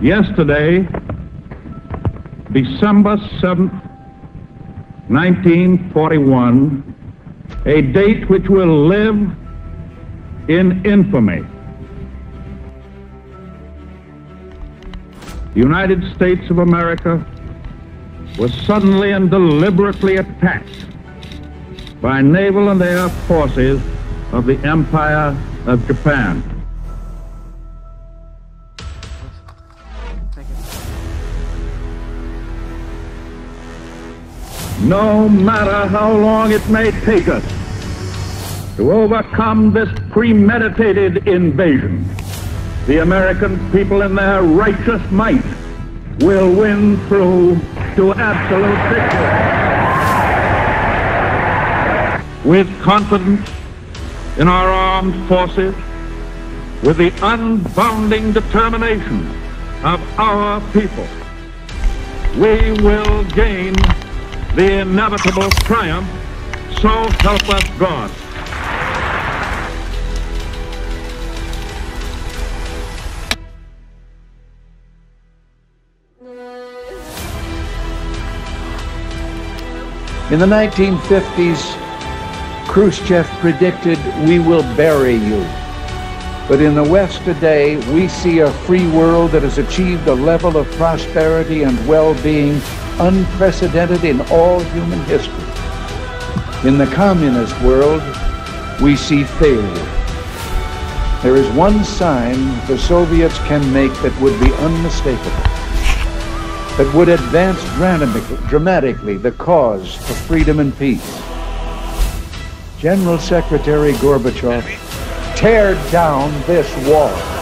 Yesterday, December 7th, 1941, a date which will live in infamy. The United States of America was suddenly and deliberately attacked by naval and air forces of the Empire of Japan. No matter how long it may take us to overcome this premeditated invasion, the American people in their righteous might will win through to absolute victory. With confidence in our armed forces, with the unbounding determination of our people, we will gain the inevitable triumph, so help us God. In the 1950s, Khrushchev predicted, we will bury you. But in the West today, we see a free world that has achieved a level of prosperity and well-being unprecedented in all human history. In the communist world, we see failure. There is one sign the Soviets can make that would be unmistakable, that would advance dramatically the cause of freedom and peace. General Secretary Gorbachev, tear down this wall.